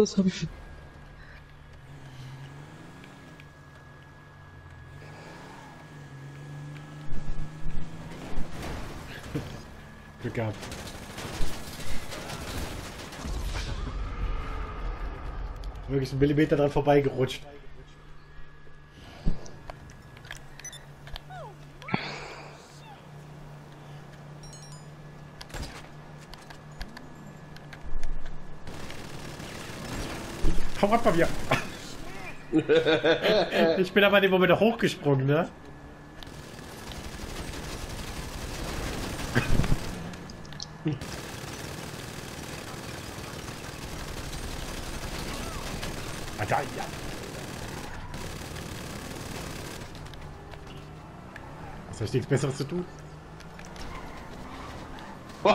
das habe ich. Glück gehabt. Wirklich einen Millimeter dran vorbeigerutscht. Bei mir. ich bin aber in dem Moment hochgesprungen, ne? Ja. Hast du nichts Besseres zu tun?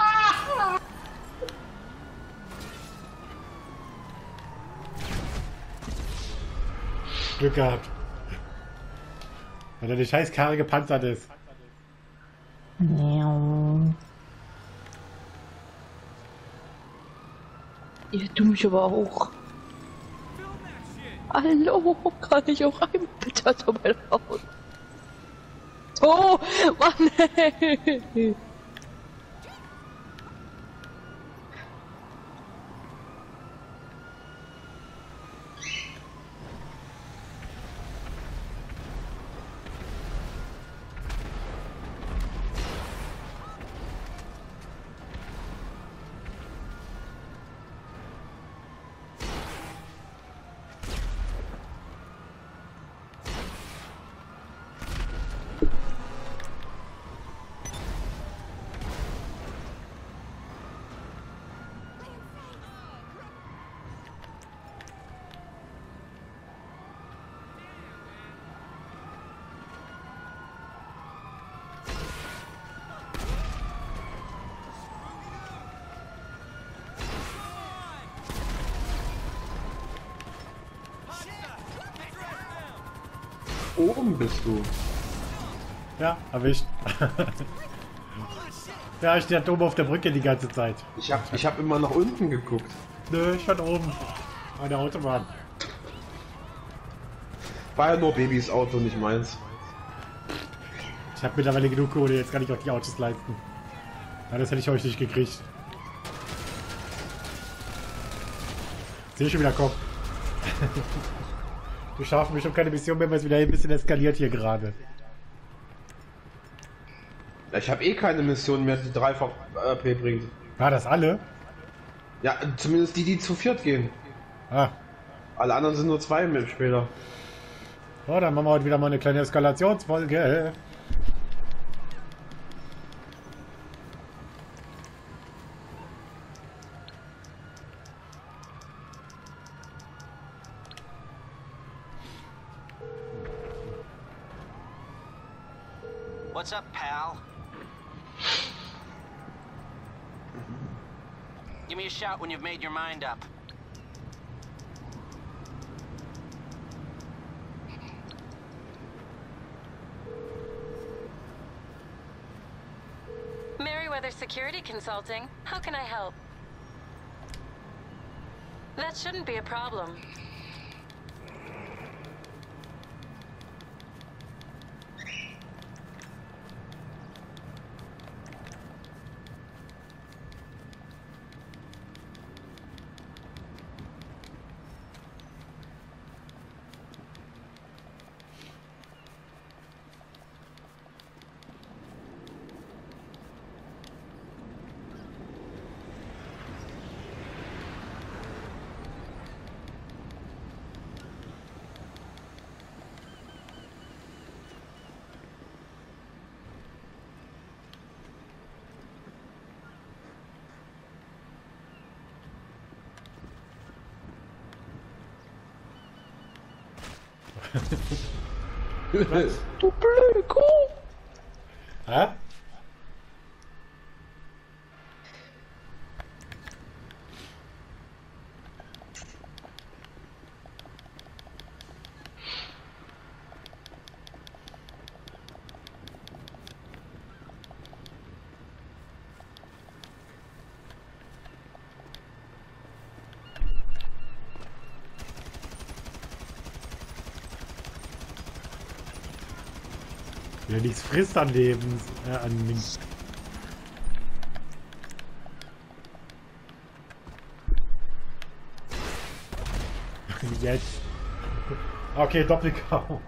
Glück gehabt. Weil er die scheiß Karre gepanzert ist. Ihr du mich aber auch. Hallo, kann ich auch rein bitte meinem Haus? Oh, Mann, ey. Oben bist du. Ja, erwischt. ja, ich stand oben auf der Brücke die ganze Zeit. Ich hab, ich hab immer nach unten geguckt. Nö, ich stand oben. An der Autobahn. War ja nur Babys Auto, nicht meins. Ich habe mittlerweile genug Kohle, jetzt kann ich auch die Autos leisten. Ja, das hätte ich euch nicht gekriegt. Sehe ich schon wieder Kopf. Wir schaffen bestimmt keine Mission mehr, weil es wieder ein bisschen eskaliert hier gerade. Ich habe eh keine Mission mehr, die dreifach AP bringt. War das alle? Ja, zumindest die, die zu viert gehen. Ah. Alle anderen sind nur zwei mit später. So, dann machen wir heute wieder mal eine kleine Eskalationsfolge. What's up, pal? Give me a shout when you've made your mind up. Meriwether Security Consulting. How can I help? That shouldn't be a problem. Tu perco! Hã? Hä? Wer nichts frisst an Lebens. Äh, an Dings. Jetzt. Okay, Doppelkau.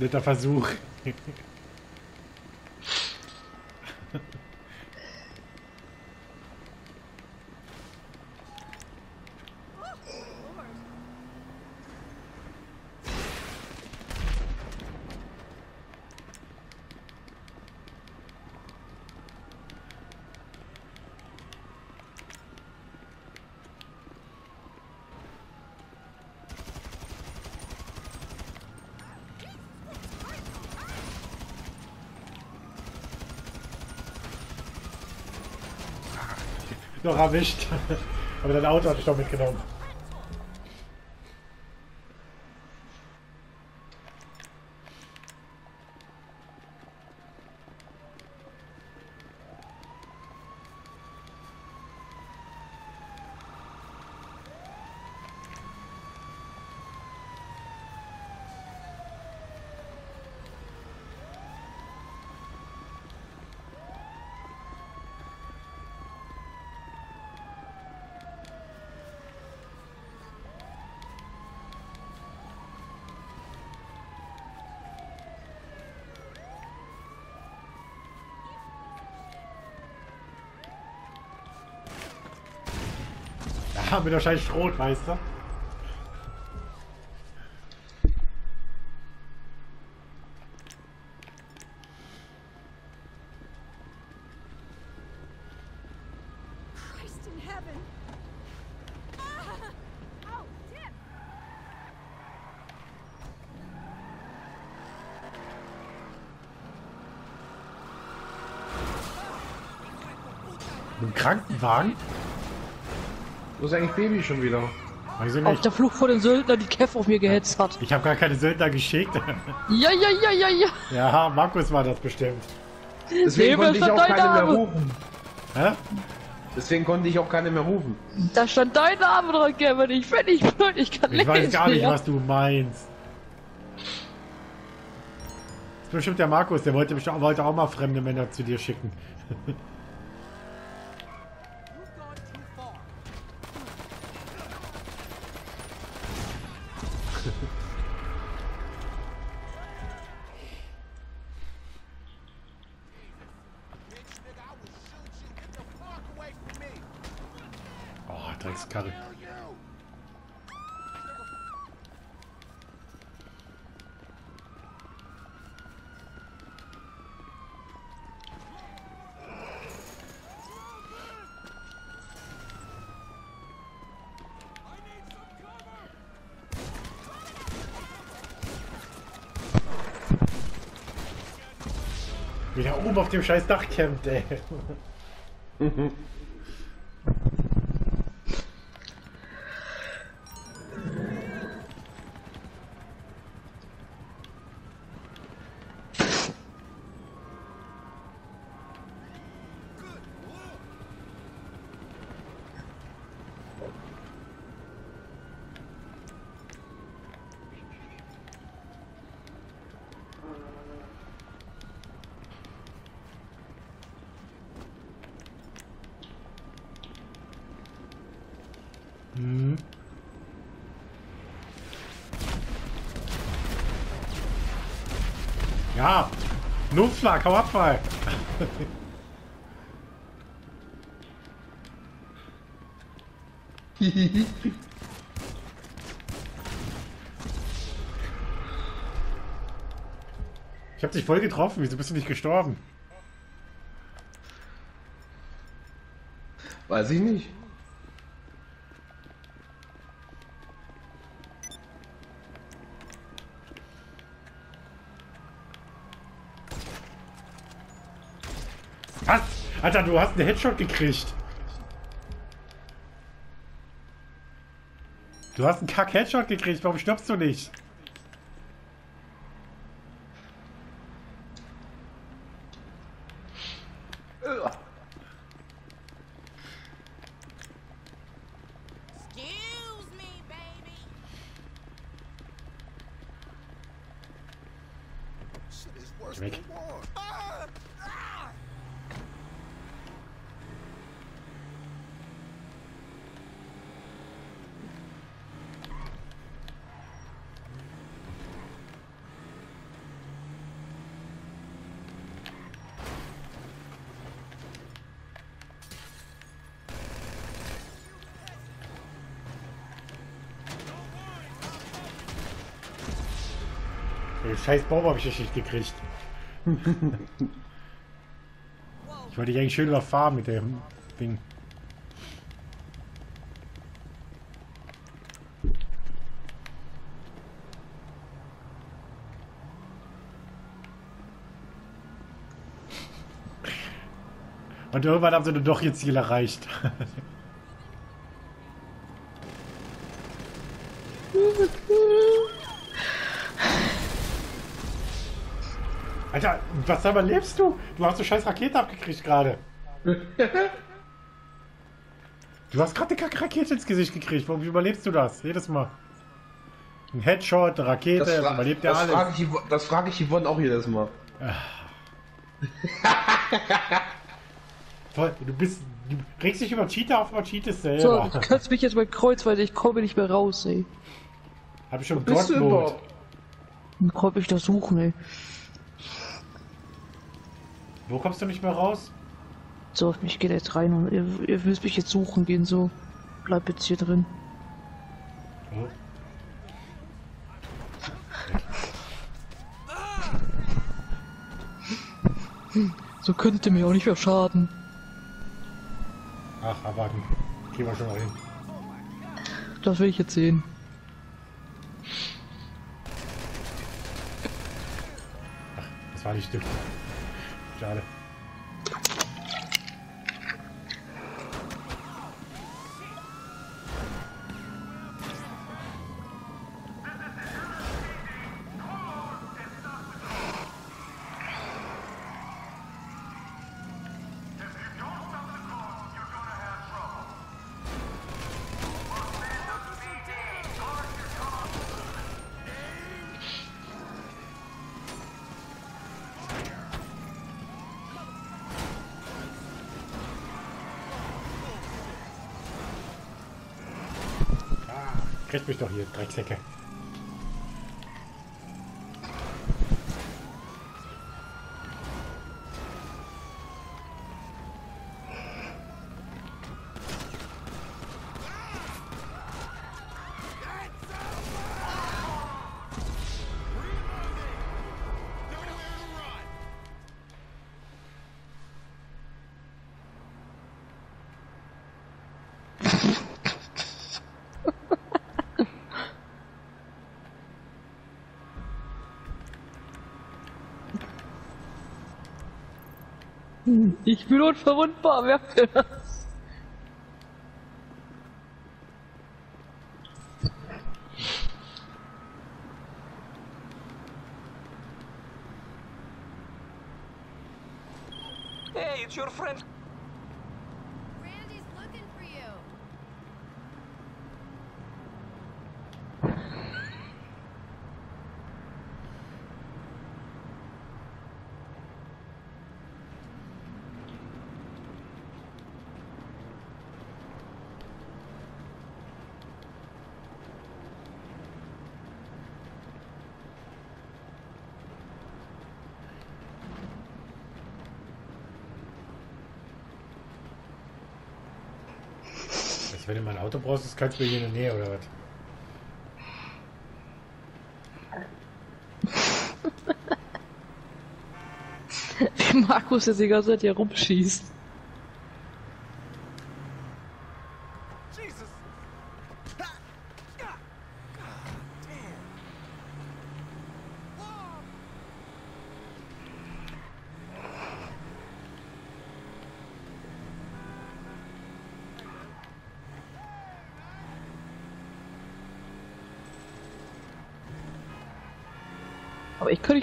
Netter Versuch. Noch erwischt. Aber dein Auto hatte ich doch mitgenommen. Ja, mit wahrscheinlich Schrot, weißt du? Christ in heaven! Ah! Oh, Tim! Mit dem Krankenwagen? Wo ist eigentlich Baby schon wieder? Weiß ich Auf nicht. der Flucht vor den Söldner, die Kev auf mir gehetzt hat. Ich habe gar keine Söldner geschickt. Ja, ja, ja, ja, ja. ja, Markus war das bestimmt. Deswegen Nebel konnte ich auch keine mehr Name. rufen. Hä? Deswegen konnte ich auch keine mehr rufen. Da stand dein Name dran, Kevin. Ich bin nicht blöd, ich kann Ich weiß lesen, gar nicht, ja. was du meinst. Das ist bestimmt der Markus, der wollte, wollte auch mal fremde Männer zu dir schicken. Oh, Dreckskarre. Wie der oben auf dem scheiß Dach kämpft, ey. Hm. Ja, Luftschlag, hau ab mal. Ich hab dich voll getroffen, wieso bist du nicht gestorben? Weiß ich nicht. Was? Alter, du hast einen Headshot gekriegt. Du hast einen Kack-Headshot gekriegt. Warum stirbst du nicht? Excuse me, baby. Shit is worse Geh weg. than war. Ah! Ah! Den scheiß Baum habe ich ja nicht gekriegt. ich wollte dich eigentlich schön überfahren mit dem Ding. Und irgendwann haben sie dann doch ihr Ziel erreicht. Alter, was überlebst du? Du hast eine scheiß Rakete abgekriegt gerade. Du hast gerade eine kacke Rakete ins Gesicht gekriegt. Warum überlebst du das? Jedes Mal. Ein Headshot, eine Rakete, Das, überlebt ja das alles. frage ich, das frage ich Yvonne auch jedes Mal. Voll, du bist. Du regst dich über Cheater auf, aber cheatest So, selber. du kannst mich jetzt mal kreuz, weil ich komme nicht mehr raus, ey. Hab ich schon Bist du überhaupt? Dann komm ich das suchen, ey. Wo kommst du nicht mehr raus? So, ich gehe da jetzt rein und ihr, ihr müsst mich jetzt suchen gehen, so. Bleib jetzt hier drin. Oh. So könnte mir auch nicht mehr schaden. Ach, erwarten. Gehen wir schon mal hin. Das will ich jetzt sehen. Das war nicht du. Johnny. Kriegt mich doch hier, Drecksäcke. Ich bin unverwundbar, wer will das? Hey, it's your friend. Wenn du mal ein Auto brauchst, du mir hier in der Nähe, oder was? Wie Markus jetzt die ganze Zeit hier rumschießt.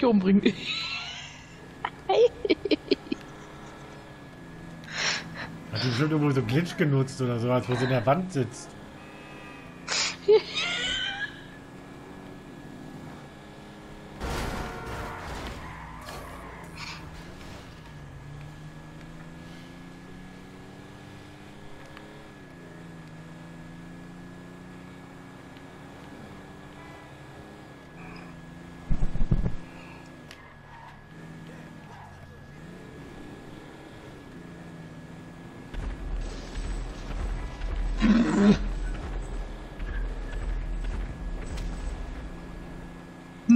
Aber ich kann dich umbringen. Hat die bestimmt irgendwo so Glitch genutzt oder so, als wo sie in der Wand sitzt.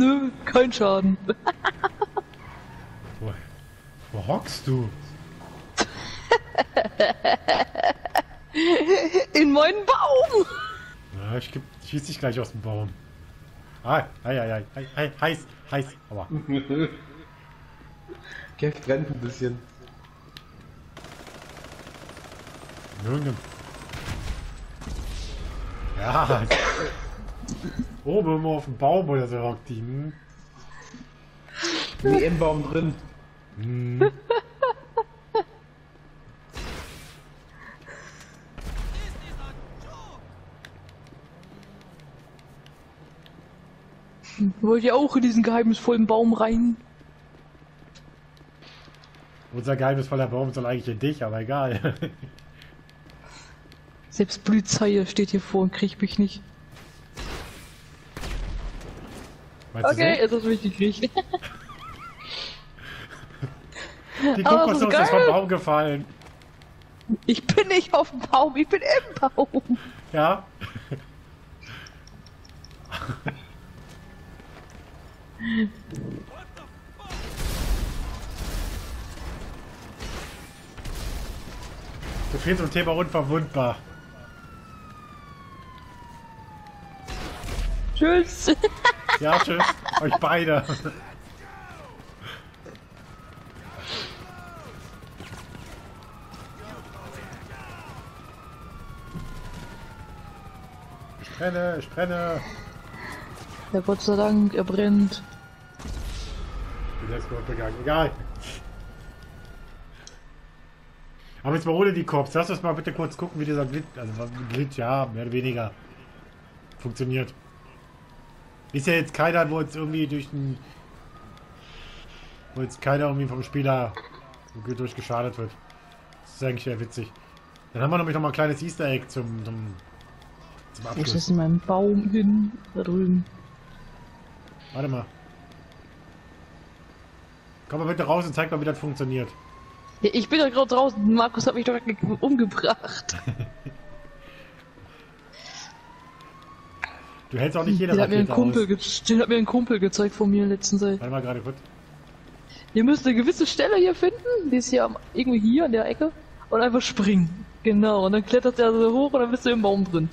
Nö, kein Schaden. Wo, wo hockst du? In meinen Baum! Ja, ich geb, schieß dich gleich aus dem Baum. Ah, ei, ei, ei, ei, ei, heiß, heiß, aber. Kev brennt ein bisschen. Irgendein. Ja. Oben immer auf dem Baum oder so hockt die. Hm? Nee, im Baum drin. Hm. Wollt ihr auch in diesen geheimnisvollen Baum rein? Unser geheimnisvoller Baum soll eigentlich in dich, aber egal. Selbst Blützeie steht hier vor und kriegt mich nicht. Meinst Okay, so? jetzt hast du mich gekriegt. Die Kokosnuss so ist vom. Baum gefallen. Ich bin nicht auf dem Baum, ich bin im Baum. Ja. Du fehlst zum Thema unverwundbar. Tschüss. Ja, tschüss. Euch beide. Ich brenne, ich brenne. Ja, Gott sei Dank, er brennt. Ich bin selbst begangen. Egal. Aber jetzt mal ohne die Cops. Lass uns mal bitte kurz gucken, wie dieser Glitch, also was- Glitch, ja, mehr oder weniger funktioniert. Ist ja jetzt keiner, wo jetzt irgendwie durch den. wo jetzt keiner irgendwie vom Spieler durchgeschadet wird. Das ist eigentlich sehr witzig. Dann haben wir nämlich noch mal ein kleines Easter Egg zum, zum, zum ist Abschluss. das in meinem Baum hin? Da drüben. Warte mal. Komm mal bitte raus und zeig mal, wie das funktioniert. Ja, ich bin doch gerade draußen. Markus hat mich doch ge- umgebracht. Du hältst auch nicht jede Den hat, mir ein Kumpel den hat mir ein Kumpel gezeigt von mir in letzter Zeit. Warte mal gerade kurz. Ihr müsst eine gewisse Stelle hier finden. Die ist hier am, irgendwie hier an der Ecke. Und einfach springen. Genau. Und dann klettert er so hoch und dann bist du im Baum drin.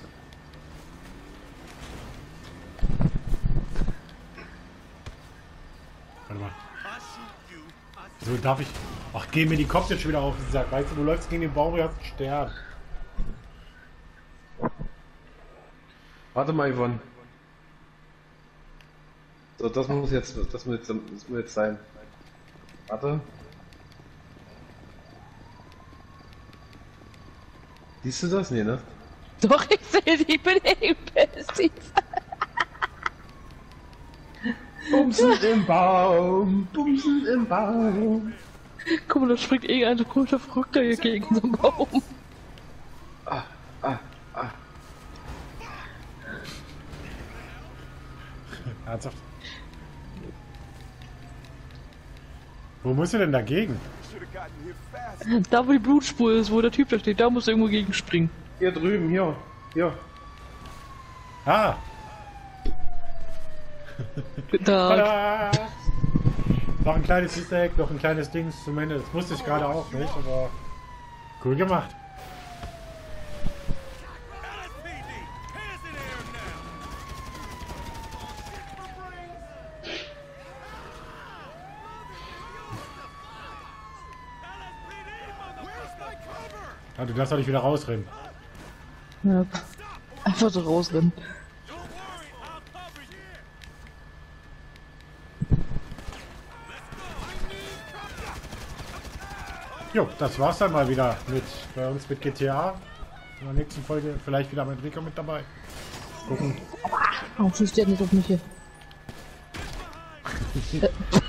Warte mal. So, darf ich... Ach, geh mir die Kopf jetzt schon wieder auf den Sack. Weißt du, du läufst gegen den Baum und hast einen Stern. Warte mal, Yvonne. So, das muss jetzt, das muss jetzt, das muss jetzt sein. Warte. Siehst du das? Nee, ne? Doch, ich sehe bin impulsiv. Bumsen im Baum, Bumsen im Baum. Guck mal, da springt irgendein komischer Verrückter hier gegen unseren Baum. Ah, ah, ah. Ernsthaft? Wo musst du denn dagegen? Da, wo die Blutspur ist, wo der Typ da steht, da muss er irgendwo gegen springen. Hier drüben, hier. Hier. Ah! Da. Tada! Noch ein kleines Easter Egg, noch ein kleines Ding zum Ende. Das wusste ich gerade auch nicht, aber cool gemacht. Ja, du darfst doch nicht wieder rausrennen. Ja. Einfach so rausrennen. Jo, das war's dann mal wieder mit bei uns mit GTA. In der nächsten Folge vielleicht wieder mit Rico mit dabei. Gucken. Warum schießt der nicht auf mich hier?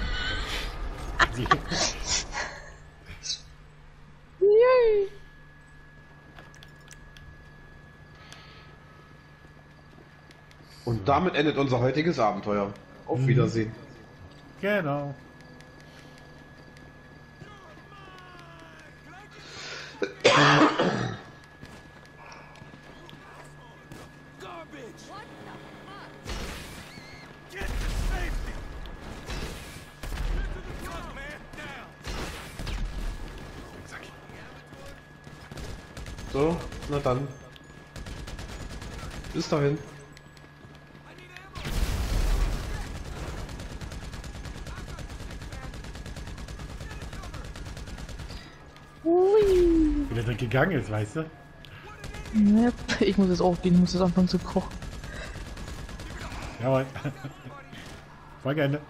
damit endet unser heutiges Abenteuer. Auf Wiedersehen. genau. So, na dann. Bis dahin. Hui. Wie der Dreck gegangen ist, weißt du? Yep. Ich muss jetzt aufgehen, ich muss jetzt anfangen zu kochen. Jawohl. Folge Ende.